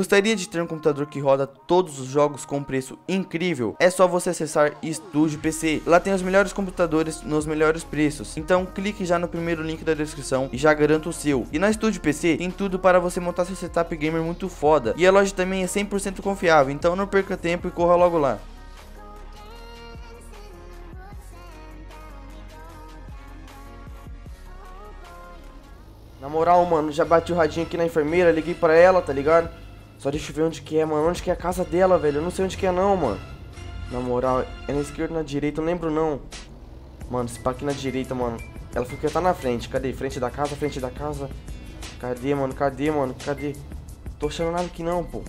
Gostaria de ter um computador que roda todos os jogos com preço incrível? É só você acessar Estúdio PC. Lá tem os melhores computadores nos melhores preços. Então clique já no primeiro link da descrição e já garanta o seu. E na Estúdio PC tem tudo para você montar seu setup gamer muito foda. E a loja também é 100% confiável, então não perca tempo e corra logo lá. Na moral, mano, já bati o radinho aqui na enfermeira, liguei pra ela, tá ligado? Só deixa eu ver onde que é, mano. Onde que é a casa dela, velho? Eu não sei onde que é não, mano. Na moral, é na esquerda ou na direita? Eu não lembro não. Mano, se pá aqui na direita, mano. Ela falou que tá na frente. Cadê? Frente da casa, frente da casa. Cadê, mano? Cadê, mano? Cadê? Tô achando nada aqui não, pô.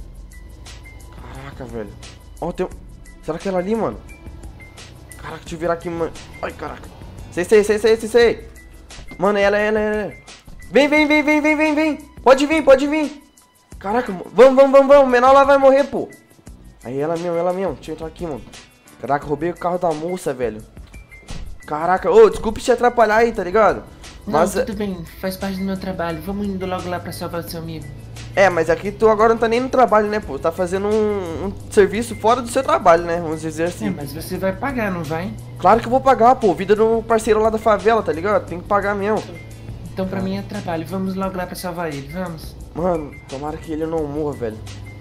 Caraca, velho. Ó, oh, tem... Será que é ela ali, mano? Caraca, deixa eu virar aqui, mano. Ai, caraca. Sei, sei, sei, sei, sei, sei. Mano, ela, ela, ela. Vem, vem, vem, vem, vem, vem, vem. Pode vir, pode vir. Caraca, vamos, vamos, vamos, vamos. O menor lá vai morrer, pô. Aí, ela mesmo, ela mesmo. Deixa eu entrar aqui, mano. Caraca, roubei o carro da moça, velho. Caraca, ô, oh, desculpe te atrapalhar aí, tá ligado? Não, mas... tudo bem, faz parte do meu trabalho. Vamos indo logo lá pra salvar o seu amigo. É, mas aqui tu agora não tá nem no trabalho, né, pô? Tá fazendo um, um, serviço fora do seu trabalho, né? Vamos dizer assim. É, mas você vai pagar, não vai? Claro que eu vou pagar, pô. Vida do parceiro lá da favela, tá ligado? Tem que pagar mesmo. Então pra mim é trabalho. Vamos logo lá pra salvar ele, vamos. Mano, tomara que ele não morra, velho.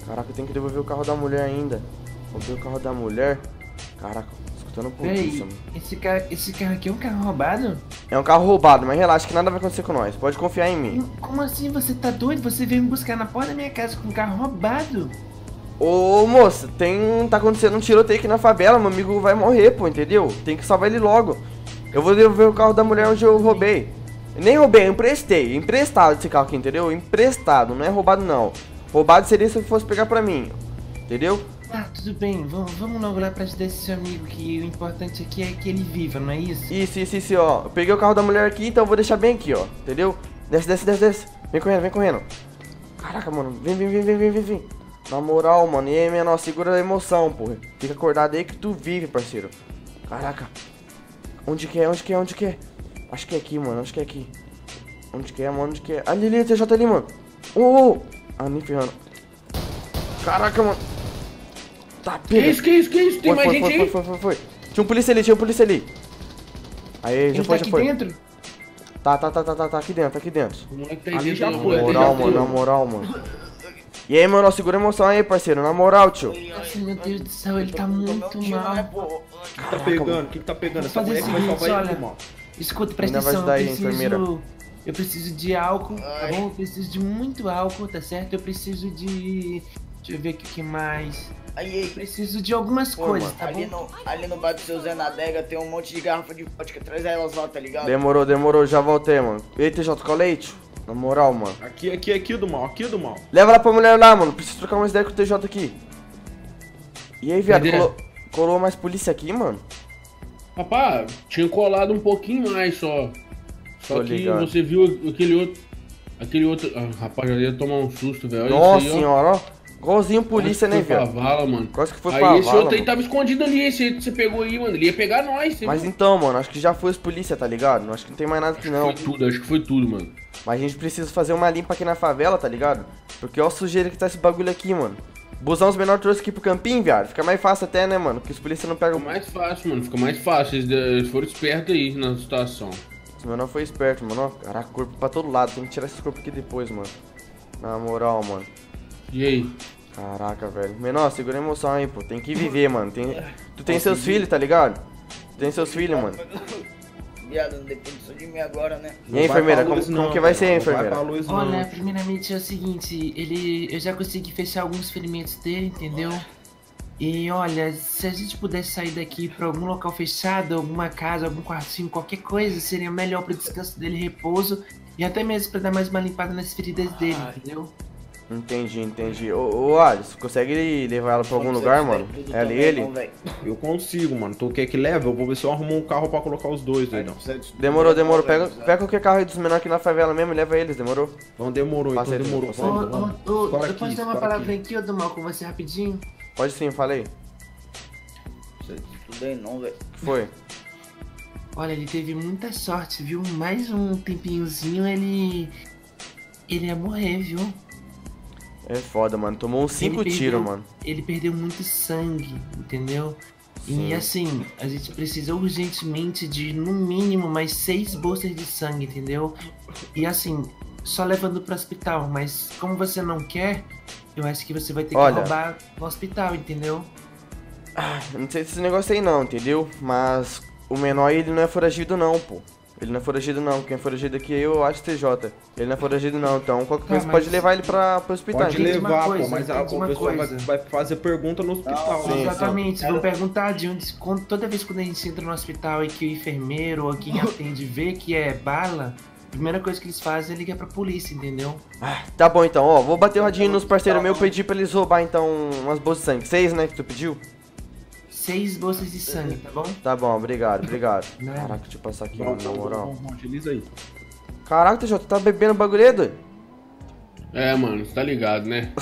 Caraca, eu tenho que devolver o carro da mulher ainda. Devolver o carro da mulher. Caraca, escutando polícia, mano. Esse carro, esse carro aqui é um carro roubado? É um carro roubado, mas relaxa que nada vai acontecer com nós. Pode confiar em mim. Como assim? Você tá doido? Você veio me buscar na porta da minha casa com um carro roubado? Ô moça, tem. tá acontecendo um tiroteio aqui na favela, meu amigo vai morrer, pô, entendeu? Tem que salvar ele logo. Eu vou devolver o carro da mulher onde eu roubei. Nem roubei, eu emprestei. Emprestado esse carro aqui, entendeu? Emprestado, não é roubado não. Roubado seria se fosse pegar pra mim. Entendeu? Ah, tudo bem. Vamos, vamos logo lá pra ajudar esse seu amigo que o importante aqui é que ele viva, não é isso? Isso, isso, isso, ó. Eu peguei o carro da mulher aqui, então eu vou deixar bem aqui, ó. Entendeu? Desce, desce, desce, desce. Vem correndo, vem correndo. Caraca, mano. Vem, vem, vem, vem, vem, vem, vem. Na moral, mano. E aí, menor, segura a emoção, porra. Fica acordado aí que tu vive, parceiro. Caraca. Onde que é? Onde que é? Onde que é? Acho que é aqui, mano. Acho que é aqui. Onde que é, mano? Onde que é? Ali, ali, TJ ali, mano. Oh, oh. Ah, nem ferrando. Caraca, mano. Tá, pega. Que isso, que isso, que isso? Tem foi, mais foi, gente foi, aí? Foi, foi, foi, foi. Tinha um polícia ali, tinha um polícia ali. Aí, já foi, tá já foi. dentro? Tá, tá, tá, tá, tá, tá aqui dentro, tá aqui dentro. O moleque tá ali já foi. Na moral, mano, na moral, mano. E aí, mano, segura a emoção aí, parceiro. Na moral, tio. Nossa, meu Deus do céu, ele tá muito mal. O que tá pegando? O que tá pegando? Essa mulher que vai salvar ele, mal. Escuta, presta atenção, eu preciso... Eu preciso de álcool, tá bom? Eu preciso de muito álcool, tá certo? Eu preciso de... Deixa eu ver o que mais... Aí, aí. Preciso de algumas Pô, coisas, mano, tá ali bom? No, ali no bar do seu Zé na adega tem um monte de garrafa de vodka. Traz elas lá, tá ligado? Demorou, demorou. Já voltei, mano. Eita, TJ, qual leite? Na moral, mano. Aqui, aqui, aqui do mal, aqui do mal. Leva lá pra mulher lá, mano. Preciso trocar umas ideias com o TJ aqui. E aí, viado, colou, colou mais polícia aqui, mano? Rapaz, tinha colado um pouquinho mais só. Só Tô que ligado. você viu aquele outro. Aquele outro. Ah, rapaz, já ia tomar um susto, velho. Nossa aí, senhora, ó. Igualzinho polícia, né, velho? vala, mano. Quase que foi aí pra esse vala, outro aí tava escondido ali, esse aí que você pegou aí, mano. Ele ia pegar nós, Mas viu? então, mano, acho que já foi os polícia, tá ligado? Acho que não tem mais nada aqui não. Foi tudo, acho que foi tudo, mano. Mas a gente precisa fazer uma limpa aqui na favela, tá ligado? Porque ó a sujeira que tá esse bagulho aqui, mano. Busão os menores trouxe aqui pro campinho, viado. Fica mais fácil até, né, mano? Porque os polícia não pegam... Fica mais fácil, mano. Fica mais fácil. Eles foram espertos aí na situação. Os menor foi esperto, mano. Caraca, corpo pra todo lado. Tem que tirar esse corpo aqui depois, mano. Na moral, mano. E aí? Caraca, velho. Menor, segura a emoção aí, pô. Tem que viver, mano. Tem... Tu tem seus filhos, tá ligado? Tu tem seus filhos, mano. Viado, não depende só de mim agora, né? E aí, enfermeira, como, como não, que vai ser, enfermeira? Luz, Olha, primeiramente é o seguinte, ele. Eu já consegui fechar alguns ferimentos dele, entendeu? E olha, se a gente pudesse sair daqui pra algum local fechado, alguma casa, algum quartinho, qualquer coisa, seria melhor pro descanso dele, repouso e até mesmo pra dar mais uma limpada nas feridas dele, entendeu? Entendi, entendi. Ô, ô Alisson, consegue levar ela pra algum lugar, mano? É ali ele? Eu consigo, mano. Tu quer que leve? Eu vou ver se eu arrumo um carro pra colocar os dois, doidão. Demorou, demorou. Pega, pega qualquer carro aí dos menores aqui na favela mesmo e leva eles, demorou? Então demorou, então demorou. Ô, ô, ô, eu posso dar uma palavra aqui, ô, do mal com você rapidinho? Pode sim, falei. Estudei não, velho. que foi? Olha, ele teve muita sorte, viu? Mais um tempinhozinho ele. Ele ia morrer, viu? É foda, mano. Tomou uns 5 tiros, mano. Ele perdeu muito sangue, entendeu? Sim. E assim, a gente precisa urgentemente de no mínimo mais seis bolsas de sangue, entendeu? E assim, só levando pro hospital, mas como você não quer, eu acho que você vai ter Olha, que roubar no hospital, entendeu? Ah, não sei se esse negócio aí não, entendeu? Mas o menor ele não é foragido não, pô. Ele não é foragido não, quem é foragido aqui é eu, eu acho TJ. Ele não é foragido não, então qualquer coisa tá, pode levar ele pra, pro hospital. Pode levar, coisa, pô, mas a, o pessoal vai, vai, fazer pergunta no hospital. Sim, exatamente, vão perguntar de onde, quando, toda vez que a gente entra no hospital e que o enfermeiro ou quem atende vê que é bala, a primeira coisa que eles fazem é ligar pra polícia, entendeu? Ah, tá bom então, ó, vou bater o radinho nos parceiros meus, pedir pra eles roubar então umas bolsas de sangue. Seis, né, que tu pediu? Seis bolsas de sangue, tá bom? Tá bom, obrigado, obrigado. Não. Caraca, deixa eu passar aqui, mano, na moral. Utiliza aí. Caraca, TJ, tu tá bebendo bagulho doido? É, mano, você tá ligado, né?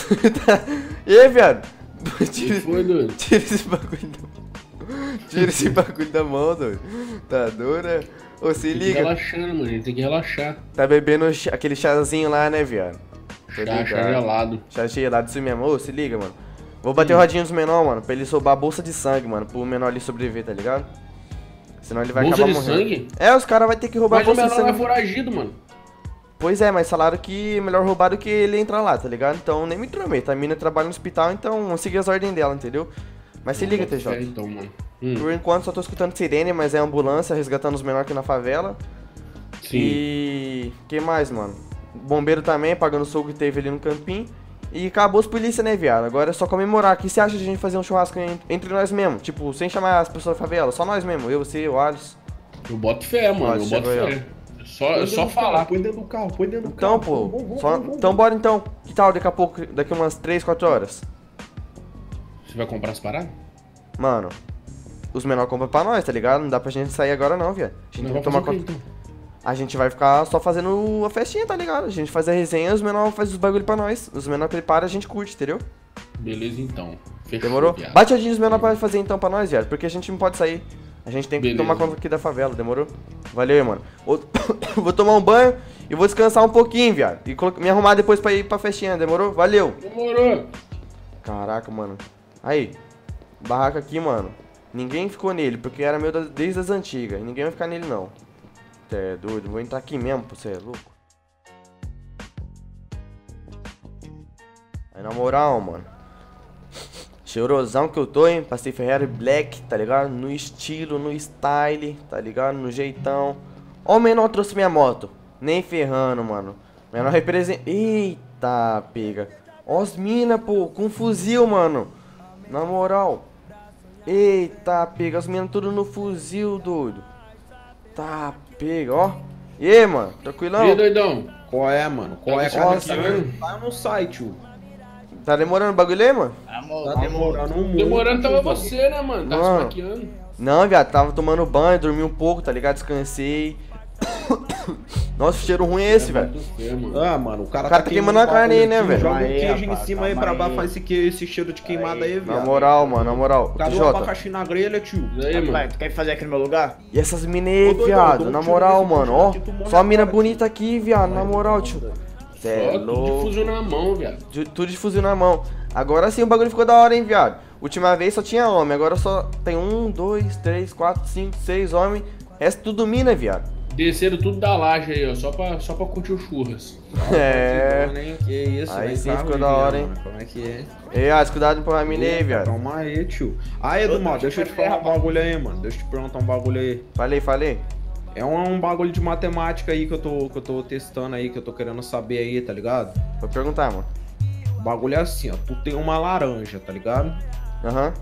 e aí, viado? Tira, foi, doido? Tira esse bagulho da... Tira esse bagulho da mão, doido. Tá dura. Ô, se tem liga. Que relaxando, mano, ele tem que relaxar. Tá bebendo aquele chazinho lá, né, viado? Chá, chá gelado. Chá gelado, isso mesmo. Ô, se liga, mano. Vou bater o radinho dos menor, mano, pra ele roubar a bolsa de sangue, mano, pro menor ali sobreviver, tá ligado? Senão ele vai bolsa acabar de morrendo. sangue? É, os caras vão ter que roubar mas a bolsa de sangue. Mas o menor é foragido, mano. Pois é, mas falaram que é melhor roubar do que ele entrar lá, tá ligado? Então nem me intrometo. A mina trabalha no hospital, então vamos seguir as ordens dela, entendeu? Mas se liga, TJ. É, então, mano. Hum. Por enquanto só tô escutando sirene, mas é ambulância resgatando os menores aqui na favela. Sim. E. que mais, mano? Bombeiro também, pagando o soco que teve ali no campinho. E acabou as polícias, né, viado? Agora é só comemorar. O que você acha de a gente fazer um churrasco entre nós mesmo? Tipo, sem chamar as pessoas da favela, só nós mesmo. Eu, você, o Alisson. Eu boto fé, mano. eu boto fé. É só, é só falar. Carro, põe dentro do carro, põe dentro do então, carro. Então, pô. Vamos, só, vamos, então bora então. Que tal daqui a pouco, daqui umas 3, 4 horas? Você vai comprar as paradas? Mano, os menores compram pra nós, tá ligado? Não dá pra gente sair agora não, viado. A gente não tem que tomar conta. A gente vai ficar só fazendo a festinha, tá ligado? A gente faz a resenha, os menores fazem os bagulho pra nós. Os menores preparam, a gente curte, entendeu? Beleza, então. Fechou, Demorou? Viado. Bate a dos menores pra fazer então pra nós, viado. Porque a gente não pode sair. A gente tem que Beleza. tomar conta aqui da favela, demorou? Valeu, mano. Vou tomar um banho e vou descansar um pouquinho, viado. E me arrumar depois pra ir pra festinha, demorou? Valeu. Demorou. Caraca, mano. Aí, barraca aqui, mano. Ninguém ficou nele, porque era meu desde as antigas. E ninguém vai ficar nele, não. É doido? Vou entrar aqui mesmo, você é louco? Aí na moral, mano. Cheirosão que eu tô, hein? Passei Ferrari Black, tá ligado? No estilo, no style, tá ligado? No jeitão. Ó o menor trouxe minha moto. Nem ferrando, mano. Menor representa... Eita, pega. Ó os mina, pô. Com fuzil, mano. Na moral. Eita, pega. Os mina tudo no fuzil, doido. Tá, pega, ó. E aí, mano? Tranquilão? E aí, doidão? Qual é, mano? Qual é, cara? Tá, tá no site, o. Tá demorando o bagulho aí, mano? Tá demorando muito. Demorando tava você, né, mano? Tá mano. se maquiando. Não, viado, tava tomando banho, dormi um pouco, tá ligado? Descansei. Nossa, que cheiro ruim é esse, é velho? Ah, mano, o cara, o cara tá, tá queimando a carne aí, né, velho? Joga o queijo em cima aí pra baixo, faz esse, esse cheiro de queimada aí, velho. Na moral, mano, na moral. Cadê o abacaxi na grelha, tio? E aí, mano? Tu quer fazer aqui no meu lugar? E essas minas aí, viado, na moral, mano, ó. Só mina bonita aqui, viado, na moral, tio. Cê é louco. Tudo de fuzil na mão, viado. Tudo de fuzil na mão. Agora sim o bagulho ficou da hora, hein, viado. Última vez só tinha homem, agora só tem um, dois, três, quatro, cinco, seis homens. Resto tudo mina, viado. Desceram tudo da laje aí, ó, só pra, só pra curtir o churras. É. Que isso, Aí sim ficou da hora, hein? Como é que é? Ei, Alisson, cuidado pra mim aí, viado. Calma aí, tio. Aí, Edu, mano, deixa eu te falar um bagulho aí, mano. Deixa eu te perguntar um bagulho aí. Falei, falei. É um, um, bagulho de matemática aí que eu, tô, que eu tô testando aí, que eu tô querendo saber aí, tá ligado? Vou perguntar, mano. O bagulho é assim, ó. Tu tem uma laranja, tá ligado? Aham.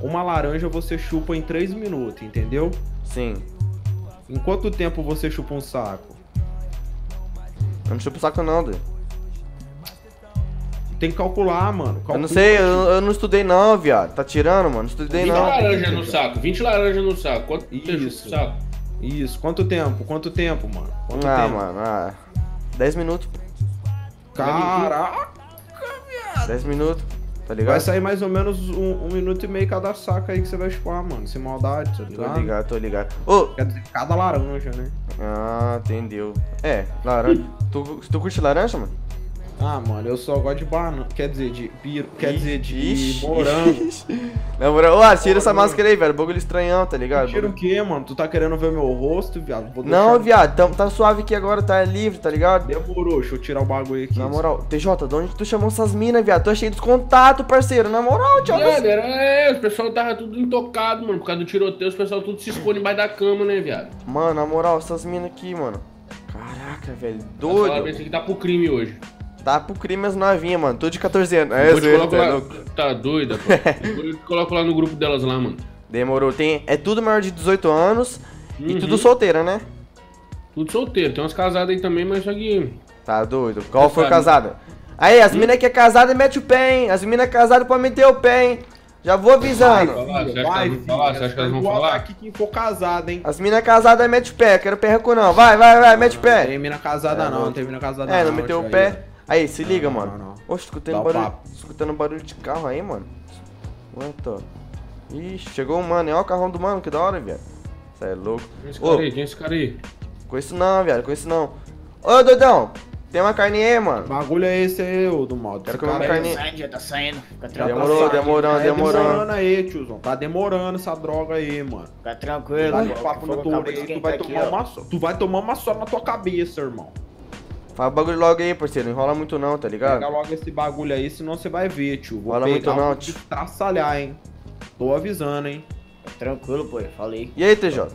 Uhum. Uma laranja você chupa em 3 minutos, entendeu? Sim. Em quanto tempo você chupa um saco? Eu não chupo saco não, doido. Tem que calcular, mano. Calcula, eu não sei, eu, eu, não estudei não, viado. Tá tirando, mano? Não estudei 20 não. 20 laranja no saco, 20 laranja no saco. Quanto Isso. saco? Isso, quanto tempo? Quanto tempo, mano? Quanto ah, tempo? mano, ah. 10 minutos. Caraca, viado. 10 minutos. Tá ligado? Vai sair mais ou menos um, um, minuto e meio cada saca aí que você vai chupar, mano. Sem maldade, tá ligado? Tô ligado, tô ligado. Ô! Quer dizer, cada laranja, né? Ah, entendeu. É, laranja. tu, tu curte laranja, mano? Ah, mano, eu só gosto de banana. Quer dizer, de piro. Quer dizer, de Ixi. morango. Na moral, ó, tira essa máscara aí, velho. Bagulho estranhão, tá ligado? Tira o quê, mano? Tu tá querendo ver meu rosto, viado? Vou Não, deixar- viado, tam- tá suave aqui agora, tá livre, tá ligado? Demorou, deixa eu tirar o bagulho aqui. Na moral, TJ, de onde tu chamou essas minas, viado? Tô cheio dos contatos, parceiro. Na moral, tio. Viado, era, é, os pessoal tava tudo intocado, mano. Por causa do tiroteio, os pessoal tudo se esconde embaixo da cama, né, viado? Mano, na moral, essas minas aqui, mano. Caraca, velho. Doido. Doido. Esse aqui tá pro crime hoje. Tá pro crime as novinhas, mano. Tô de 14 anos. É, Depois zoeira, tá lá-. Tá doida, pô. Eu coloco lá no grupo delas lá, mano. Demorou. Tem, é tudo maior de 18 anos e Uhum. tudo solteira, né? Tudo solteiro. Tem umas casadas aí também, mas só que. Tá doido. Qual foi sabe. casada? Aí, as minas que é casada mete o pé, hein? As minas casadas podem meter o pé, hein? Já vou avisando. falar? Você acha que Vai, elas vão falar? Você acha que elas vão falar? Aqui quem for casado, hein? As minas casadas mete o pé. Quero perreco não. Vai, vai, vai, mete o Não pé. tem mina casada É, não, não. não tem mina casada É, não. não meteu o pé. Aí, se liga, Não, mano. não, não. Oxe, escutando o barulho. papo. Escutando barulho de carro aí, mano. Aguenta. Ixi, chegou um mano. É ó o carrão do mano, que da hora, viado. Cê é louco. Quem esse Ô, cara aí? Quem esse cara aí? conheço não, viado. Conheço não. Ô, doidão. Tem uma carne aí, mano. Bagulho é esse aí, ô do mal. Quero comer uma carne- Tá saindo, já tá saindo. Fica Já tranquilo. Demorou, tá demorando, demorando. demorando aí, tiozão. Tá demorando essa droga aí, mano. Fica tranquilo. De papo que na tua orelha, tu vai tomar uma só. Tu vai tomar uma só na tua cabeça, irmão. Fala o bagulho logo aí, parceiro. Não enrola muito não, tá ligado? Pega logo esse bagulho aí, senão você vai ver, tio. Vou Fala pegar muito não, tio. te traçalhar, hein. Tô avisando, hein. Fica tranquilo, pô, eu falei. E aí, TJ?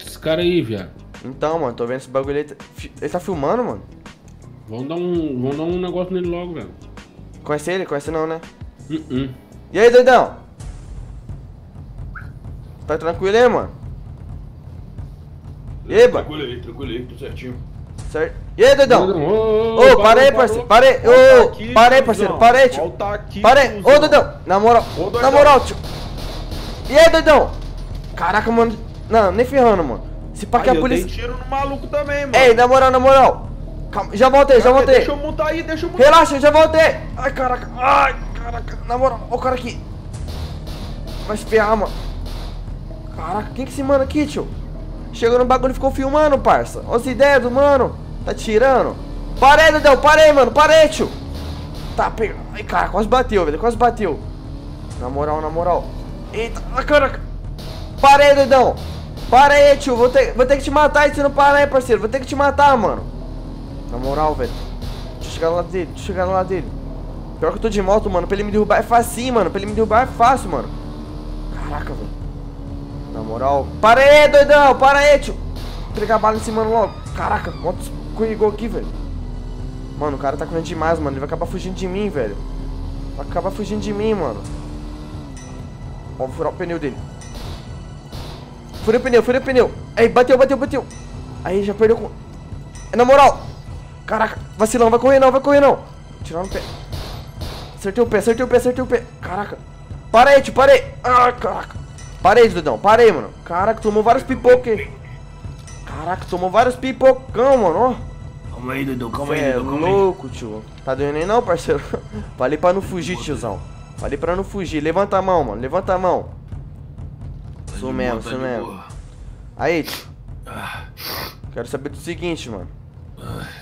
Esse cara aí, viado. Então, mano, tô vendo esse bagulho aí. tá- Ele tá filmando, mano? Vamos dar um, vamos dar um negócio nele logo, velho. Conhece ele? Conhece não, né? Uh -uh. E aí, doidão? Tá tranquilo aí, mano? E aí, mano? Tranquilo aí, tranquilo aí, tudo certinho. Certo? E aí, doidão? Ô, para aí, parceiro. Volta Ô, aí, tiozão. parceiro. Para aí, tio. Aí. Ô, doidão. Na moral. Na moral, tio. E aí, doidão? Caraca, mano. Não, nem ferrando, mano. Se pá que a eu polícia... dei tiro no maluco também, mano. Ei, na moral, na moral. Calma, já voltei, já voltei. Deixa eu montar aí, deixa eu montar. Relaxa, eu já voltei. Ai, caraca. Ai, caraca. Na moral, ó o cara aqui. Vai se ferrar, mano. Caraca, quem que é esse mano aqui, tio? Chegou no bagulho e ficou filmando, parça. Olha as ideias do mano. Tá tirando. Parei, Dedão, parei, mano. Parei, tio. Tá pegando. Ai, cara, quase bateu, velho. Quase bateu. Na moral, na moral. Eita, caraca. Parei, Dedão. Parei, tio. Vou ter, vou ter que te matar se não parar aí, parceiro. Vou ter que te matar, mano. Na moral, velho. Deixa eu chegar lá dele, deixa eu chegar lá dele. Pior que eu tô de moto, mano. Pra ele me derrubar é facinho, mano. Pra ele me derrubar é fácil, mano. Caraca, velho. Na moral. Para aí, doidão. Para aí, tio. Entregar bala nesse mano logo. Caraca, moto escorregou aqui, velho. Mano, o cara tá correndo demais, mano. Ele vai acabar fugindo de mim, velho. Vai acabar fugindo de mim, mano. Ó, vou furar o pneu dele. Furei o pneu, furei o pneu. Aí, bateu, bateu, bateu. Aí, já perdeu com... Na moral. Caraca, vacilão, vai correr não, vai correr não. Tirar no pé. Acertei o pé, acertei o pé, acertei o pé. Caraca. Parei, tio, parei. Ah, caraca. Parei, Dudão, parei, mano. Caraca, tomou vários pipocos. Caraca, tomou vários pipocão, mano, ó. Calma aí, Dudu, calma aí, é Dudu, calma aí. louco, tio. Tá doendo aí não, parceiro? Falei pra não fugir, tiozão. Falei pra não fugir. Levanta a mão, mano. Levanta a mão. Isso mesmo, isso mesmo. Aí, tio. Quero saber do seguinte, mano.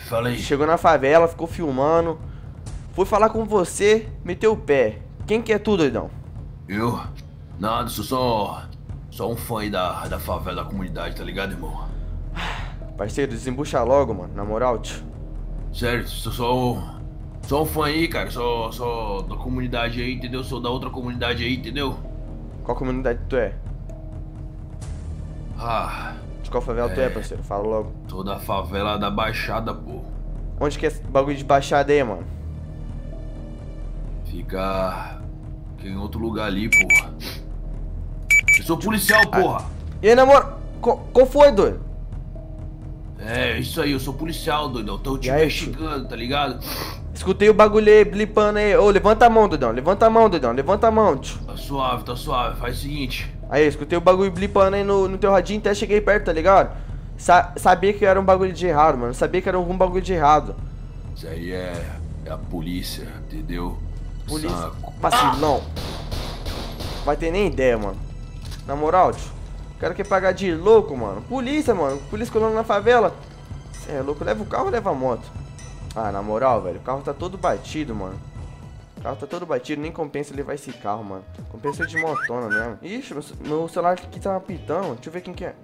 Fala aí. Chegou na favela, ficou filmando. Fui falar com você, meteu o pé. Quem que é tu, doidão? Eu? Nada, sou só. Só um fã aí da, da favela, da comunidade, tá ligado, irmão? Parceiro, desembucha logo, mano. Na moral, tio. Sério, sou só um. Só um fã aí, cara. Só, só da comunidade aí, entendeu? Sou da outra comunidade aí, entendeu? Qual comunidade tu é? Ah, De qual favela tu é, parceiro? Fala logo. tô da favela da Baixada, pô. Onde que é esse bagulho de baixada aí, mano? Fica. Fica em outro lugar ali, porra. Sou policial, porra. E aí, namoro? Qual, qual foi, doido? É, isso aí, eu sou policial, doidão. Tô te E aí, investigando, tá ligado? Escutei o bagulho aí, blipando aí. Ô, levanta a mão, doidão. Levanta a mão, doidão. Levanta a mão, tio. Tá suave, tá suave. Faz o seguinte. Aí, escutei o bagulho blipando aí no, no teu radinho, até cheguei perto, tá ligado? Sa sabia que era um bagulho de errado, mano. Sabia que era algum bagulho de errado. Isso aí é. É a polícia, entendeu? Polícia. Saco. Vacilão. Vai ter nem ideia, mano. Na moral, tio. O cara quer pagar de louco, mano. Polícia, mano. Polícia colando na favela. Cê é louco. Leva o carro ou leva a moto? Ah, na moral, velho, o carro tá todo batido, mano. O carro tá todo batido, nem compensa levar esse carro, mano. Compensa de motona mesmo. Ixi, meu celular aqui tá apitando. Deixa eu ver quem que é.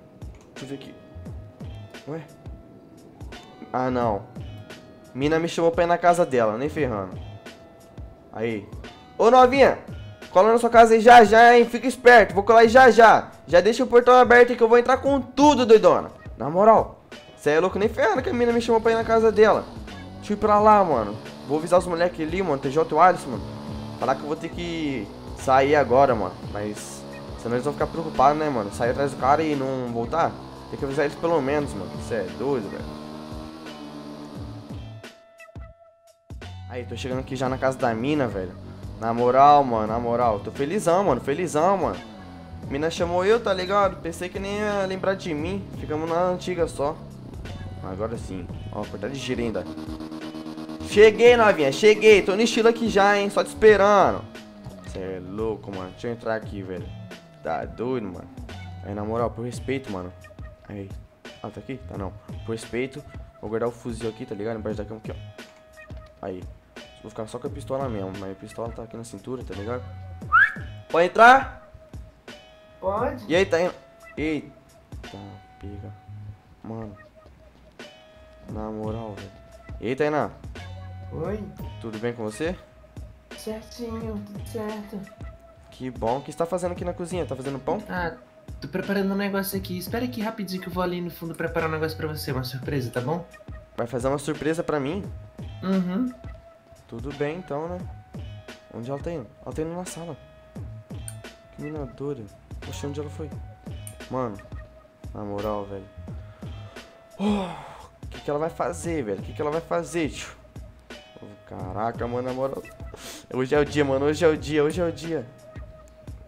Deixa eu ver aqui. Ué? Ah, não. Mina me chamou pra ir na casa dela, nem ferrando. Aí. Ô, novinha! Cola na sua casa aí já já, hein? Fica esperto. Vou colar aí já já. Já deixa o portão aberto aí que eu vou entrar com tudo, doidona. Na moral. Você é louco nem ferrando que a mina me chamou pra ir na casa dela. Deixa eu ir pra lá, mano. Vou avisar os moleques ali, mano. TJ e o Alisson, mano. Falar que eu vou ter que sair agora, mano. Mas. Senão eles vão ficar preocupados, né, mano? Sair atrás do cara e não voltar. Tem que avisar eles pelo menos, mano. Você é doido, velho. Aí, tô chegando aqui já na casa da mina, velho. Na moral, mano, na moral. Tô felizão, mano. Felizão, mano. Mina chamou eu, tá ligado? Pensei que nem ia lembrar de mim. Ficamos na antiga só. Agora sim. Ó, cortar de giro ainda. Cheguei, novinha. Cheguei. Tô no estilo aqui já, hein. Só te esperando. Você é louco, mano. Deixa eu entrar aqui, velho. Tá doido, mano. Aí, na moral, por respeito, mano. Aí. Ah, tá aqui? Tá não. Por respeito. Vou guardar o fuzil aqui, tá ligado? Embaixo da cama aqui, ó. Aí. Vou ficar só com a pistola mesmo. Mas a pistola tá aqui na cintura, tá ligado? Pode entrar? Pode. E aí, tá indo? Eita, pega. Mano. Na moral, velho. E aí, Tainá? Oi. Tudo bem com você? Certinho, tudo certo. Que bom. O que você tá fazendo aqui na cozinha? Tá fazendo pão? Ah, tô preparando um negócio aqui. Espera aqui rapidinho que eu vou ali no fundo preparar um negócio pra você, uma surpresa, tá bom? Vai fazer uma surpresa pra mim? Uhum. Tudo bem, então, né? Onde ela tá indo? Ela tá indo na sala. Que mina doida. Poxa, onde ela foi? Mano, na moral, velho. O que, que ela vai fazer, velho? O que, que ela vai fazer, tio? Oh, caraca, mano, na moral. Hoje é o dia, mano. Hoje é o dia, hoje é o dia.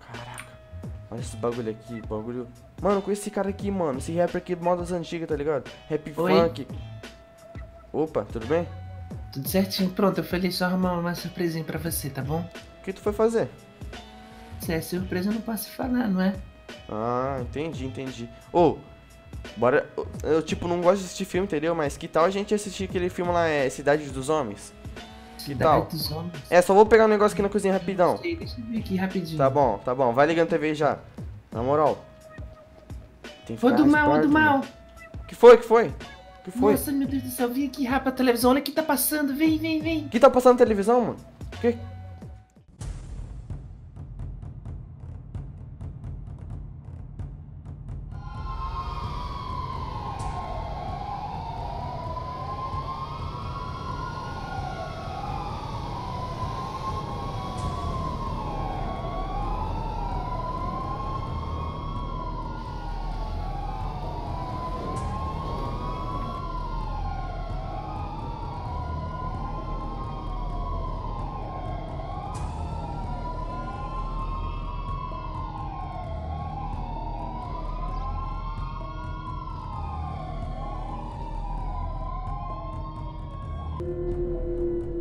Caraca. Olha esse bagulho aqui, bagulho. Mano, com esse cara aqui, mano. Esse rapper aqui do modas antigas, tá ligado? Rap Oi. funk. Opa, tudo bem? Tudo certinho. Pronto, eu falei só arrumar uma surpresinha pra você, tá bom? O que tu foi fazer? Se é surpresa, eu não posso falar, não é? Ah, entendi, entendi. Ô, bora. Eu, tipo, não gosto de assistir filme, entendeu? Mas que tal a gente assistir aquele filme lá, é Cidade dos Homens? Que tal? Dos Homens. É, só vou pegar um negócio aqui na cozinha rapidão. Sei, deixa eu ver aqui rapidinho. Tá bom, tá bom. Vai ligando a TV já. Na moral. Tem que do mal, esperto, do mal. mano. Que foi, que foi? Que foi? Nossa, meu Deus do céu, vem aqui, rapa a televisão, olha o que tá passando, vem, vem, vem. O que tá passando na televisão, mano? O que? うん。